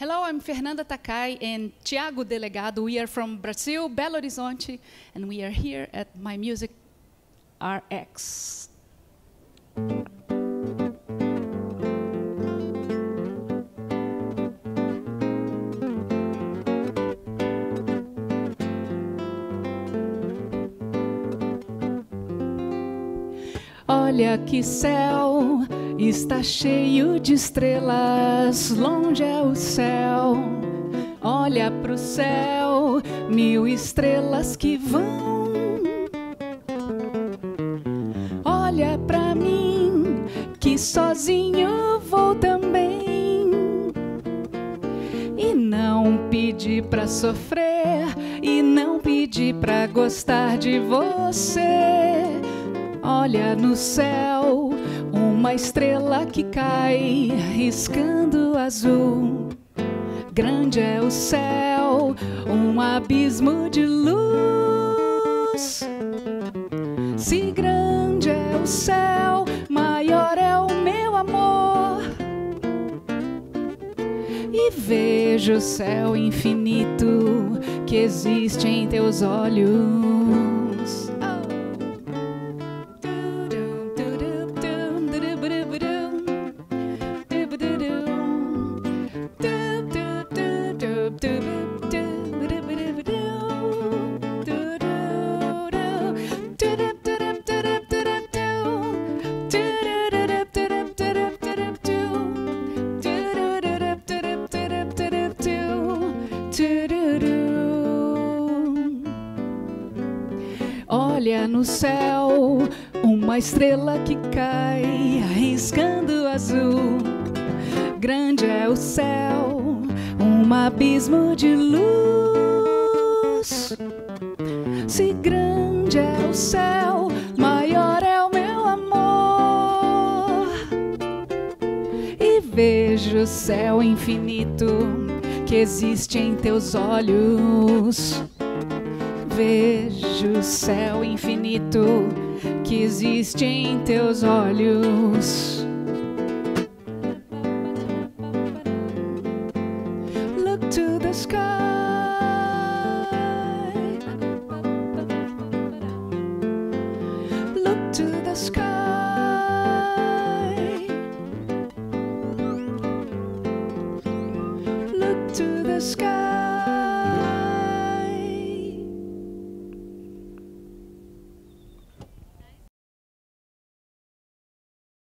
Hello, I'm Fernanda Takai and Tiago Delegado. We are from Brazil, Belo Horizonte, and we are here at My Music RX. Olha que céu está cheio de estrelas, longe é o céu. Olha pro céu, mil estrelas que vão. Olha pra mim, que sozinho vou também. E não pedi pra sofrer, e não pedi pra gostar de você. Olha no céu, uma estrela que cai, riscando azul. Grande é o céu, um abismo de luz. Se grande é o céu, maior é o meu amor. E vejo o céu infinito que existe em teus olhos. Olha no céu, uma estrela que cai, arriscando azul. Grande é o céu, um abismo de luz. Se grande é o céu, maior é o meu amor. E vejo o céu infinito que existe em teus olhos vejo o céu infinito que existe em teus olhos. Look to the sky. Look to the sky. Look to the sky.